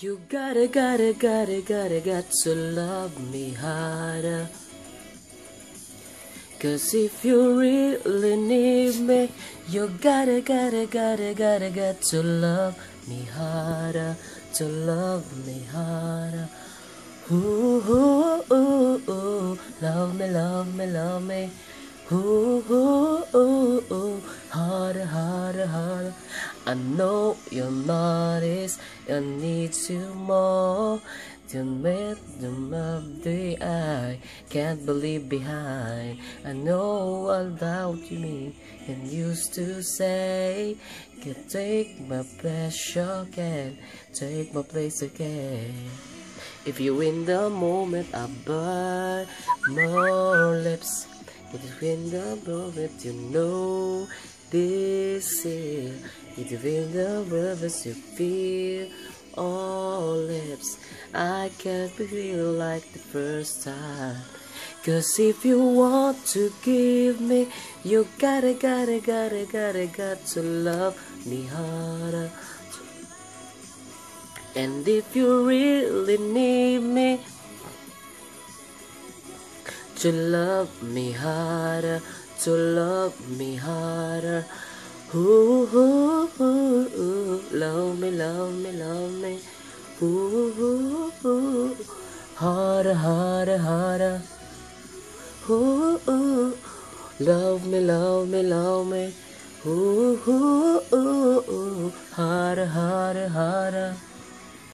You gotta, gotta, gotta, gotta, got to love me harder. Cause if you really need me, you gotta, gotta, gotta, gotta, got to love me harder, to love me harder. Ooh, ooh, ooh, ooh, love me, love me, love me. Ooh, ooh, ooh, ooh, harder, harder, harder. I know you'll notice I need you more. To meet them of the eye, can't believe behind. I know all about you me and used to say, can take my pressure, can take my place again. If you in the moment, I burn more lips. If in the moment, you know this If you in the rivers, you feel all lips. I can't feel like the first time. Cause if you want to give me, you gotta, gotta, gotta, gotta, got to love me harder. And if you really need me to love me harder, to love me harder. Ooh, ooh, ooh, love me, love me, love me. Ooh, ooh, ooh, harder, harder, harder. Ooh, ooh, love me, love me, love me. Ooh, ooh, ooh, harder, harder, harder.